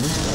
Mines.